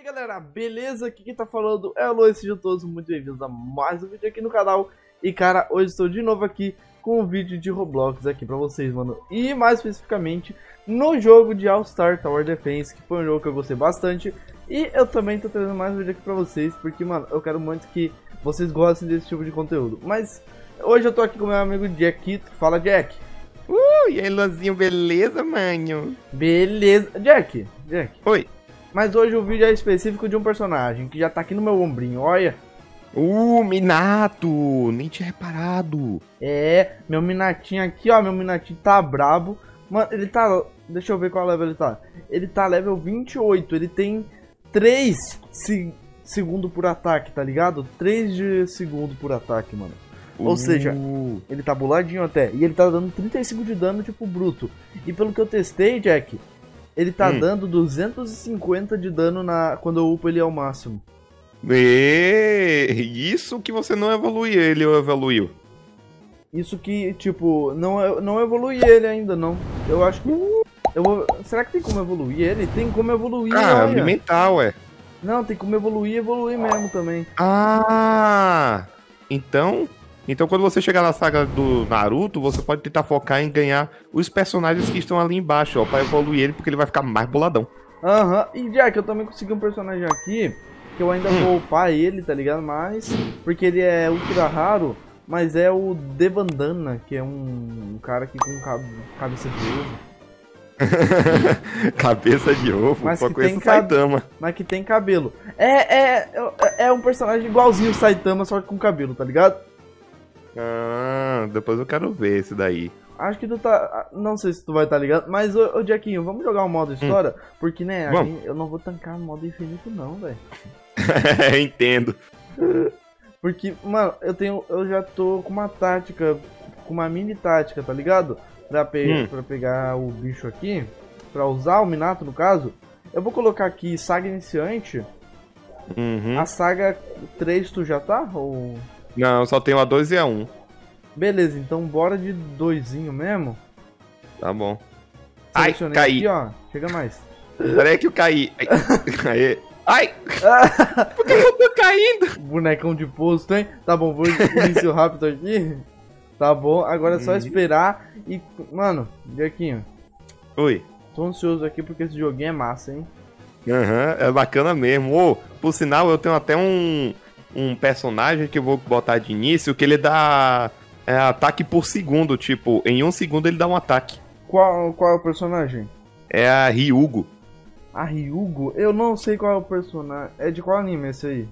aí galera, beleza? Aqui quem tá falando é o Luiz, sejam todos muito bem-vindos a mais um vídeo aqui no canal. E cara, hoje estou de novo aqui com um vídeo de Roblox aqui pra vocês, mano. E mais especificamente no jogo de All Star Tower Defense, que foi um jogo que eu gostei bastante. E eu também tô trazendo mais um vídeo aqui pra vocês, porque mano, eu quero muito que vocês gostem desse tipo de conteúdo. Mas hoje eu tô aqui com meu amigo Jack, fala Jack. Uh, e aí, Luzinho, beleza, manho? Beleza, Jack, Jack. Oi mas hoje o vídeo é específico de um personagem que já tá aqui no meu ombrinho, olha. Uh, Minato! Nem tinha reparado. É, meu Minatinho aqui, ó, meu Minatinho tá brabo. Mano, ele tá... Deixa eu ver qual level ele tá. Ele tá level 28, ele tem 3 se, segundo por ataque, tá ligado? 3 de segundo por ataque, mano. Ou uh. seja, ele tá boladinho até. E ele tá dando 35 de dano, tipo, bruto. E pelo que eu testei, Jack, ele tá hum. dando 250 de dano na quando eu upo ele ao máximo. E... Isso que você não evolui ele ou evoluiu? Isso que, tipo, não, não evolui ele ainda, não. Eu acho que... Eu vou... Será que tem como evoluir ele? Tem como evoluir, Ah, olha. alimentar, ué. Não, tem como evoluir e evoluir mesmo também. Ah! Então, então, quando você chegar na saga do Naruto, você pode tentar focar em ganhar os personagens que estão ali embaixo, ó, pra evoluir ele, porque ele vai ficar mais boladão. Aham, uhum. e Jack, eu também consegui um personagem aqui, que eu ainda hum. vou upar ele, tá ligado? Mas, porque ele é ultra raro, mas é o Devandana, que é um, um cara aqui com cab cabeça de ovo. cabeça de ovo, mas que tem Saitama. Mas que tem cabelo. É, é, é, é um personagem igualzinho o Saitama, só que com cabelo, tá ligado? Ah, depois eu quero ver esse daí. Acho que tu tá. Não sei se tu vai estar tá ligado, mas ô, ô vamos jogar o um modo história? Hum. Porque, né, gente, eu não vou tancar modo infinito, não, velho. Entendo. Porque, mano, eu tenho. Eu já tô com uma tática, com uma mini tática, tá ligado? Pra, pe hum. pra pegar o bicho aqui, pra usar o Minato no caso. Eu vou colocar aqui saga iniciante. Uhum. A saga 3 tu já tá? Ou. Não, só tenho a 2 e a 1. Um. Beleza, então bora de doisinho mesmo. Tá bom. Ai, caí. Aqui, ó. Chega mais. Peraí que eu caí. Ai! Ai! Por que eu tô caindo? Bonecão de posto, hein? Tá bom, vou início rápido aqui. Tá bom, agora é só uhum. esperar e... Mano, Jaquinho. Oi. Tô ansioso aqui porque esse joguinho é massa, hein? Aham, uhum, é bacana mesmo. Ô, por sinal, eu tenho até um um personagem que eu vou botar de início que ele dá é, ataque por segundo, tipo, em um segundo ele dá um ataque. Qual, qual é o personagem? É a Ryugo. A Ryugo? Eu não sei qual é o personagem. É de qual anime esse aí?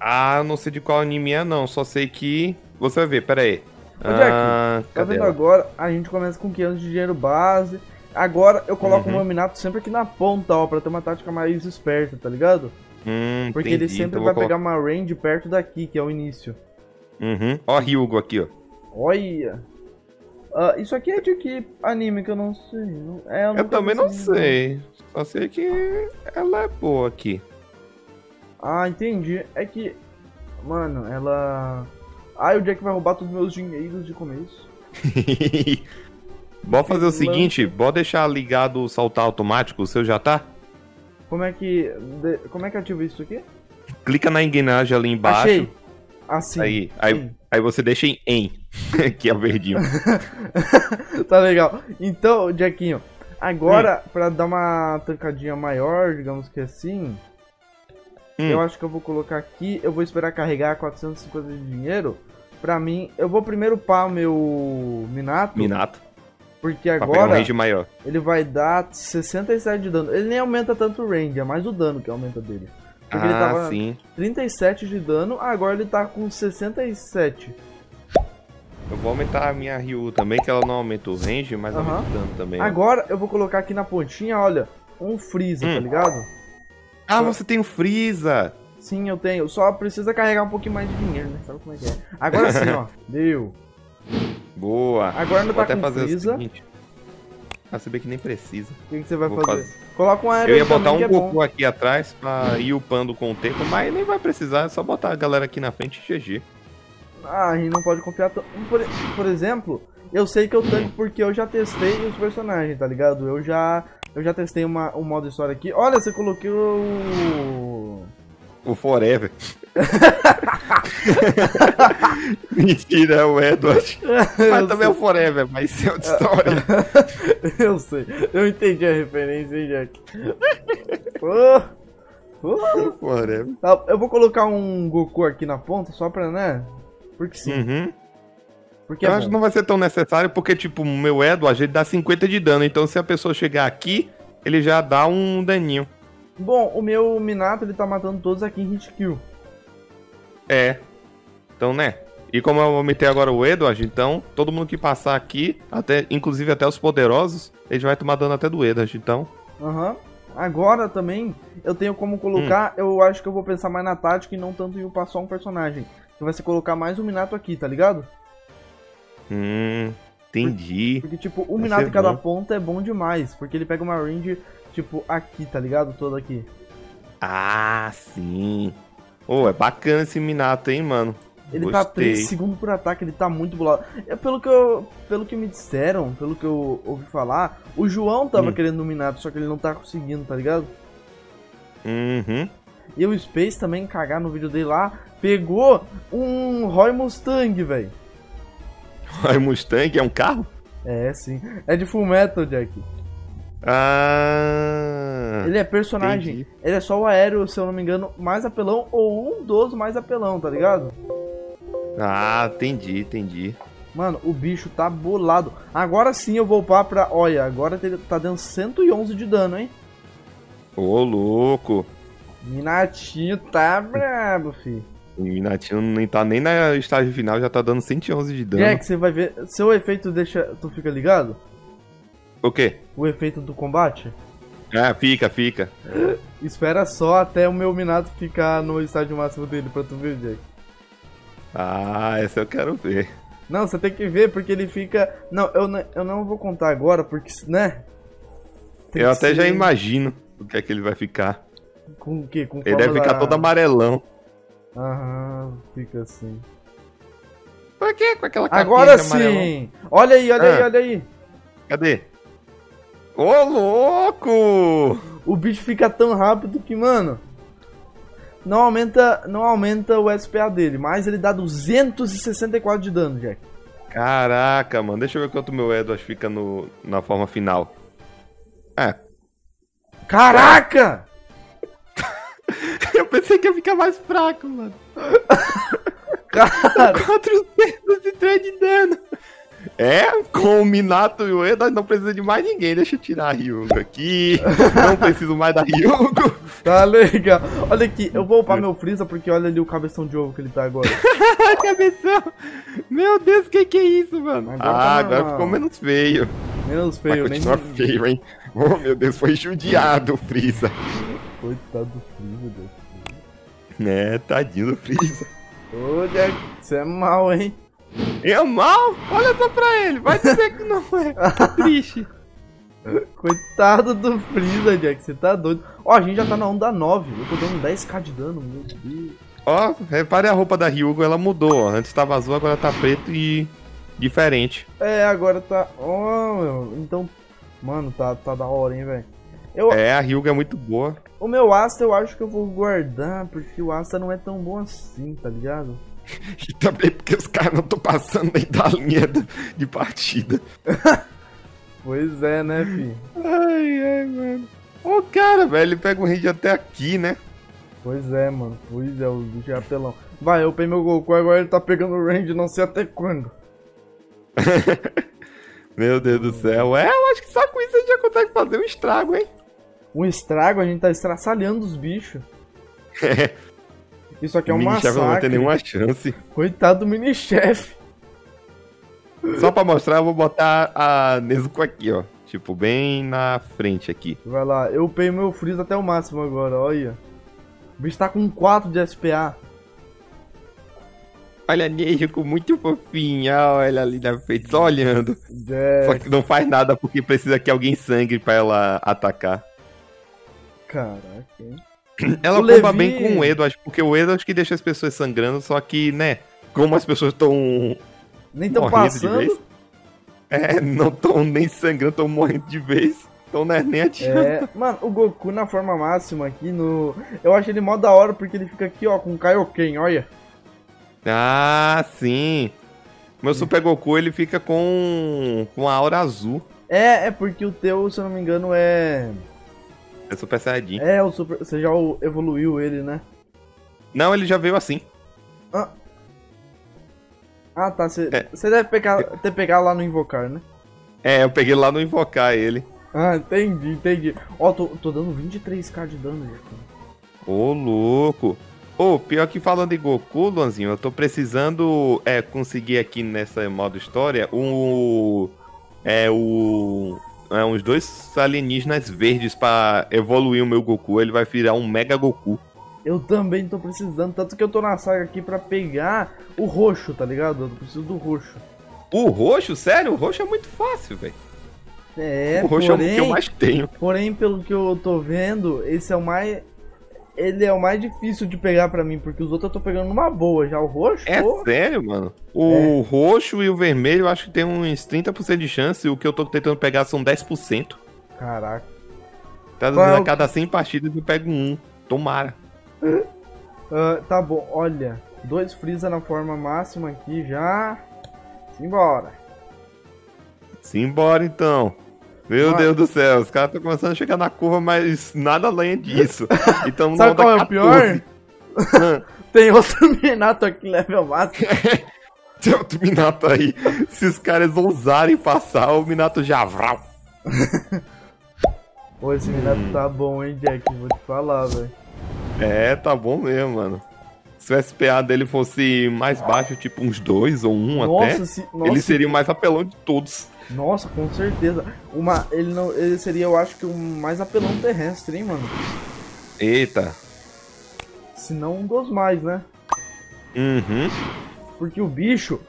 Ah, eu não sei de qual anime é não, só sei que... Você vai ver, pera aí. Ô, Jack, ah, tá vendo ela? agora? A gente começa com 500 de dinheiro base. Agora eu coloco uhum. o meu Minato sempre aqui na ponta, ó, pra ter uma tática mais esperta, tá ligado? Hum, Porque entendi. ele sempre então vai pegar uma range perto daqui, que é o início. Uhum. Ó a Ryugo aqui, ó. Olha! Uh, isso aqui é de que anime que eu não sei? É, eu, eu também não sei. Só sei que ela é boa aqui. Ah, entendi. É que. Mano, ela. Ah, o Jack vai roubar todos os meus dinheiros de começo. Bora fazer o seguinte, bora deixar ligado o saltar automático, o seu já tá? Como é que. Como é que ativa isso aqui? Clica na engrenagem ali embaixo. Achei. Assim. Aí, aí, aí você deixa em em, que é o verdinho. tá legal. Então, Jackinho, agora, hum. pra dar uma tancadinha maior, digamos que assim, hum. eu acho que eu vou colocar aqui, eu vou esperar carregar 450 de dinheiro. Pra mim, eu vou primeiro upar o meu Minato. Minato. Porque agora um maior. ele vai dar 67 de dano. Ele nem aumenta tanto o range, é mais o dano que aumenta dele. Porque ah, ele tava sim. 37 de dano, agora ele tá com 67. Eu vou aumentar a minha Ryu também, que ela não aumenta o range, mas uhum. aumenta o dano também. Agora eu vou colocar aqui na pontinha, olha, um Freeza, tá hum. tá ligado? Ah, Só... você tem o Freeza! Sim, eu tenho. Só precisa carregar um pouquinho mais de dinheiro, né? Sabe como é que é? Agora sim, ó. Deu. Boa. Agora não Vou tá até fazer Freeza. Ah, você vê que nem precisa. O que, que você vai fazer? fazer? Coloca um aéreo Eu ia botar um é Goku aqui atrás pra ir upando com o tempo, mas nem vai precisar, é só botar a galera aqui na frente e GG. Ah, a gente não pode confiar tanto. Por, por exemplo, eu sei que eu tanco porque eu já testei os personagens, tá ligado? Eu já eu já testei uma, um modo história aqui. Olha, você colocou o louco, forever. Mentira, é o Edward. Mas também é o Forever, mas é outra história. eu sei. Eu entendi a referência, hein, Jack? Oh, oh. Forever. Tá, Eu vou colocar um Goku aqui na ponta só pra, né? Porque sim. Uhum. Porque Eu é acho que não vai ser tão necessário, porque, tipo, o meu Edward, ele dá 50 de dano. Então, se a pessoa chegar aqui, ele já dá um daninho. Bom, o meu Minato ele tá matando todos aqui em hit kill. É. Então, né? E como eu aumentei agora o Edward, então, todo mundo que passar aqui, até, inclusive até os poderosos, ele vai tomar dano até do Edward. Então, Aham. Agora também eu tenho como colocar. Eu acho que eu vou pensar mais na tática e não tanto em upar só um personagem. Que vai ser colocar mais o Minato aqui, tá ligado? hum, entendi. Porque, tipo, o Vai Minato em cada bom. ponta é bom demais. Porque ele pega uma range, tipo, aqui, tá ligado? Todo aqui. Ah, sim. Ô, é bacana esse Minato, hein, mano? Ele tá Gostei. 3 segundos por ataque, ele tá muito bolado. É, pelo, que eu, pelo que me disseram, pelo que eu ouvi falar, o João tava Hum. querendo o Minato, só que ele não tá conseguindo, tá ligado? Uhum. E o Space também, cagar no vídeo dele lá, pegou um Roy Mustang, velho. O Mustang é um carro? É, sim. É de Full Metal, Jack. Ah. Ele é personagem. entendi. Ele é só o aéreo, se eu não me engano, mais apelão ou um dos mais apelão, tá ligado? Ah, entendi, entendi. Mano, o bicho tá bolado. Agora sim eu vou upar pra. Olha, agora tá dando 111 de dano, hein? Ô, louco. Minatinho tá brabo, fi. O Minatinho nem tá nem na estágio final, já tá dando 111 de dano. Jack, você vai ver. Seu efeito deixa. Tu fica ligado? O quê? O efeito do combate? Ah, fica, fica. Espera só até o meu Minato ficar no estágio máximo dele pra tu ver, Jack. Ah, essa eu quero ver. Não, você tem que ver porque ele fica. Não, eu, não- eu não vou contar agora porque, né? Tem eu até já ser imagino o que é que ele vai ficar. Com o quê? Com Ele deve forma ficar da- todo amarelão. Aham, fica assim. Por quê? Com aquela Agora de amarelão? sim! Olha aí, olha aí, Ah. olha aí! Cadê? Ô, louco! O bicho fica tão rápido que, mano. Não aumenta, não aumenta o SPA dele, mas ele dá 264 de dano, Jack. Caraca, mano. Deixa eu ver quanto meu Edward fica no, na forma final. É. Caraca! Eu pensei que ia ficar mais fraco, mano. Cara, 403 de dano. É, com o Minato e o Edward não precisa de mais ninguém. Deixa eu tirar a Ryugo aqui. Não preciso mais da Ryugo. tá legal. Olha aqui, eu vou upar meu Freeza porque olha ali o cabeção de ovo que ele tá agora. Cabeção. Meu Deus, que que é isso, mano? Agora ah, tá agora ficou menos feio. Menos feio, nem. continuar feio, hein? Oh, meu Deus, foi judiado o Freeza. Coitado do Freeza, Jack. É, tadinho do Freeza. Ô, Jack, você é mal, hein? É mal? Olha só pra ele. Vai dizer que não é. Triste. Coitado do Freeza, Jack, você tá doido. Ó, a gente já tá na onda 9. Eu tô dando 10k de dano, meu Deus. Ó, repare a roupa da Ryugo, ela mudou, ó. Antes tava azul, agora tá preto e diferente. É, agora tá. Ó, meu. Então. Mano, tá, tá da hora, hein, velho. Eu, É, a Ryugo é muito boa. O meu Asta eu acho que eu vou guardar, porque o Asta não é tão bom assim, tá ligado? E também porque os caras não estão passando nem da linha de partida. Pois é, né, fi? Ai, ai, mano. Ô, cara, velho, ele pega o range até aqui, né? Pois é, mano. Pois é, o bicho é apelão. Vai, eu peguei meu Goku, agora ele tá pegando o range, não sei até quando. Meu Deus do céu. É, eu acho que só com isso a gente já consegue fazer um estrago, hein? Um estrago, a gente tá estraçalhando os bichos. Isso aqui é o um mini-chefe não vai ter massacre. nenhuma chance. Coitado do mini-chefe. Só pra mostrar, eu vou botar a Nezuko aqui, ó. Tipo, bem na frente aqui. Vai lá, eu peguei meu Freeza até o máximo agora, olha. O bicho tá com 4 de SPA. Olha a Nezuko muito fofinha, olha ali na frente, só olhando. É, Só que não faz nada porque precisa que alguém sangre pra ela atacar. caraca, hein? Ela O Levi- bem com o Edo, acho, porque o Edo acho que deixa as pessoas sangrando, só que, né, como as pessoas estão Nem tão morrendo de passando. vez. É, não estão nem sangrando, estão morrendo de vez. Então não é nem adianta. É, mano, o Goku na forma máxima aqui no. Eu acho ele mó da hora porque ele fica aqui, ó, com o Kaioken, olha. Ah, sim. Meu Super Goku ele fica com com a aura azul. É, é porque o teu, se eu não me engano, é. É Super Saiyajin. É, o Super. Você já evoluiu ele, né? Não, ele já veio assim. Ah, ah tá. Você É. deve pegar, ter pegado lá no Invocar, né? É, eu peguei lá no invocar ele. Ah, entendi, entendi. Ó, tô, tô dando 23k de dano, gente. Ô, louco. Ô, pior que falando em Goku, Luanzinho, eu tô precisando é, conseguir aqui nessa modo história o. É o. É, uns dois alienígenas verdes pra evoluir o meu Goku. Ele vai virar um Mega Goku. Eu também tô precisando, tanto que eu tô na saga aqui pra pegar o roxo, tá ligado? Eu preciso do roxo. O roxo, sério? O roxo é muito fácil, velho. É, o roxo é o porém, que eu mais tenho. porém, pelo que eu tô vendo, esse é o mais... Ele é o mais difícil de pegar pra mim, porque os outros eu tô pegando numa boa. Já o roxo, É pô, sério, mano? O roxo e o vermelho eu acho que tem uns 30% de chance. E o que eu tô tentando pegar são 10%. caraca. Tá Qual é a cada 100 partidas eu pego um. Tomara. Ah, tá bom, olha. Dois Freeza na forma máxima aqui já. Simbora. Simbora então. Meu. Deus do céu, os caras estão começando a chegar na curva, mas nada além disso. Então Sabe qual é o pior? 14. Tem outro Minato aqui level máximo. Tem outro Minato aí. Se os caras ousarem passar, o Minato já. vrau. Pô, esse Minato Hum. tá bom, hein, Jack? Vou te falar, velho. É, tá bom mesmo, mano. Se o SPA dele fosse mais baixo, tipo uns dois ou um até, Nossa, se, nossa, ele seria o mais apelão de todos. Nossa, com certeza. Uma, ele, não, ele seria, eu acho que o mais apelão terrestre, hein, mano? Eita. Se não um dos mais, né? Uhum. Porque o bicho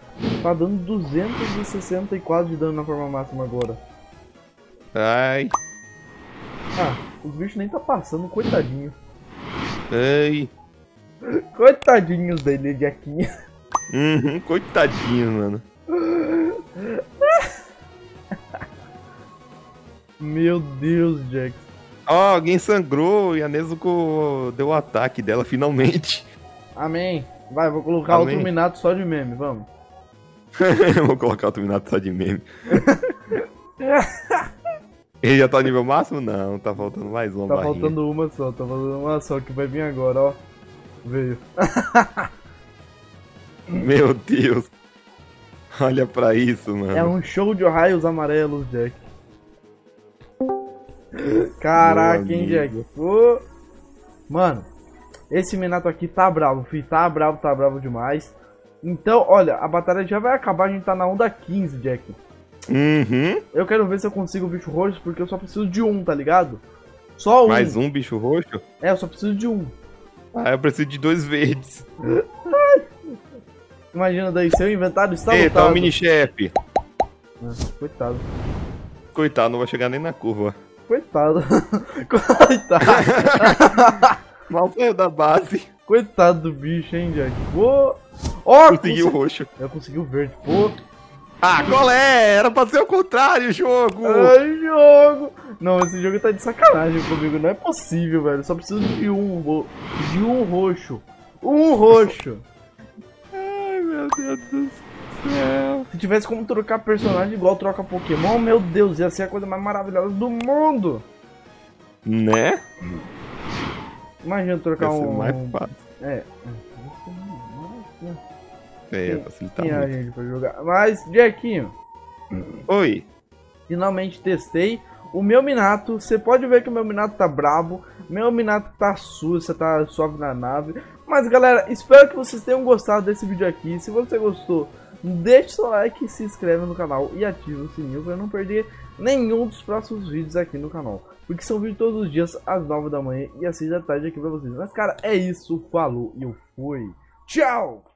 tá dando 264 de dano na forma máxima agora. Ai. Ah, os bichos nem tá passando, coitadinho. Ai. Coitadinhos dele, Jackinho. Uhum, coitadinho, mano. Meu Deus, Jack. Ó, alguém sangrou e a Nezuko deu o ataque dela finalmente. Amém. Vai, vou colocar Amém. outro Minato só de meme, vamos. Vou colocar o Minato só de meme. Ele já tá no nível máximo? Não, tá faltando mais uma Tá barrinha. faltando uma só, tá faltando uma só que vai vir agora, ó. Veio. Meu Deus. Olha pra isso, mano. É um show de raios amarelos, Jack. Caraca, hein. Jack? Pô. Mano, esse Minato aqui tá bravo, filho. Tá bravo, tá bravo demais. Então, olha, a batalha já vai acabar, a gente tá na onda 15, Jack. Uhum. Eu quero ver se eu consigo o bicho roxo, porque eu só preciso de um, tá ligado? Só um. Mais um bicho roxo? É, eu só preciso de um. Ah, eu preciso de dois verdes. Imagina daí, seu inventário está Eita, lotado. o mini-chefe. Ah, Coitado. Coitado, não vai chegar nem na curva. Coitado. Coitado. Mal saiu da base. Coitado do bicho, hein, Jack. Pô. Ó, Conseguiu o consegui- roxo. Eu consegui o verde. Pô. Ah, qual é? Era pra ser o contrário jogo. Ai, jogo. Não, esse jogo tá de sacanagem comigo. Não é possível, velho. Só preciso de um. ro- De um roxo. Um roxo. Ai, meu Deus do céu. Se tivesse como trocar personagem igual troca Pokémon, meu Deus, ia ser a coisa mais maravilhosa do mundo. Né? Imagina trocar um. mais fácil. É. É, facilitar Tinha muito. gente pra jogar. Mas, Jackinho, Oi. finalmente testei o meu Minato. Você pode ver que o meu Minato tá brabo. Meu Minato tá sujo, você tá suave na nave. Mas galera, espero que vocês tenham gostado desse vídeo aqui. Se você gostou, deixe seu like, se inscreve no canal e ative o sininho para não perder nenhum dos próximos vídeos aqui no canal. Porque são vídeos todos os dias às 9 da manhã e às 6 da tarde aqui pra vocês. Mas cara, é isso. Falou e eu fui. Tchau!